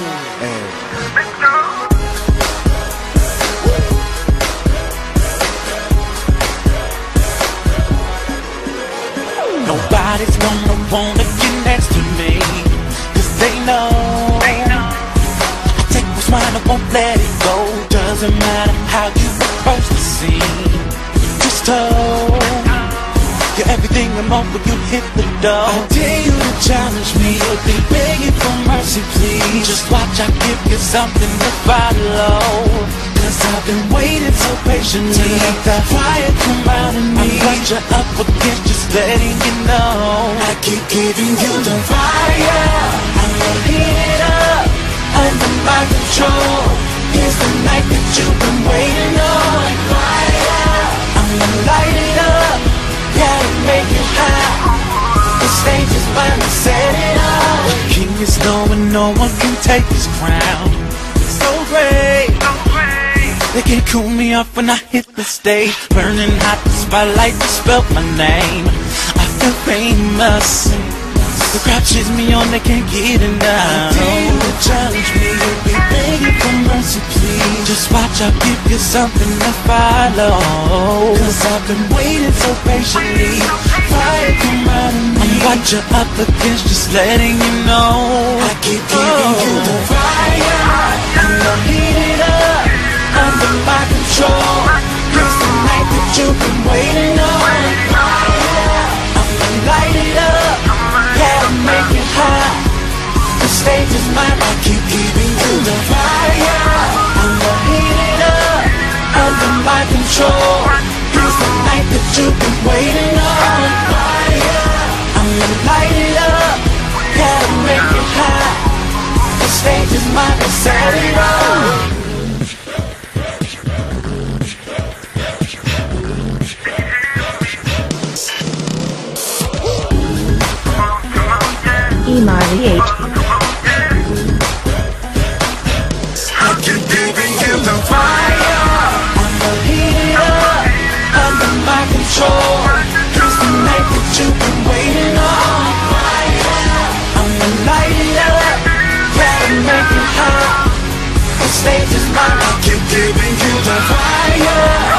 Nobody's gonna wanna get next to me. Cause they know, they know. I take what's mine, I won't let it go. Doesn't matter how you approach the scene Just hold you're everything and more when you hit the door. I dare you to challenge me. You'll be begging for mercy, please. Just watch, I give you something to follow. Cause I've been waiting so patiently. To let the fire come out of me. I'm what you're up against, just letting you know. I keep giving you the fire. I'm gonna heat it up. Set it up. The king is knowing no one can take his crown. So great. They can't cool me off when I hit the stage. Burning hot, the spotlight just spelled my name. I feel famous. The crowd cheers me on, they can't get enough. You to challenge me, you'll be begging for mercy, please. Just watch, I'll give you something to follow. Cause I've been waiting so patiently. Fire what you're up against, just letting you know. I keep giving you the oh. fire. I'm gonna heat it up under my control. Here's the night that you've been waiting on. I'm gonna light it up, gotta make it hot. The stage is mine, I keep giving you the fire. I'm gonna heat it up under my control. Here's the night that you've been waiting stage is set it up. Emari H. stage is mine. I keep giving you the fire.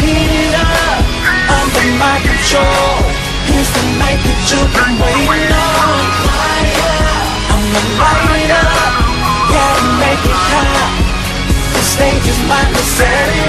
I'ma under my control. Here's the night that you've been waiting on. I'ma light it up, gotta make it hot. The stage is mine to fire.